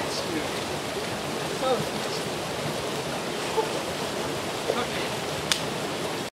Okay. Oh.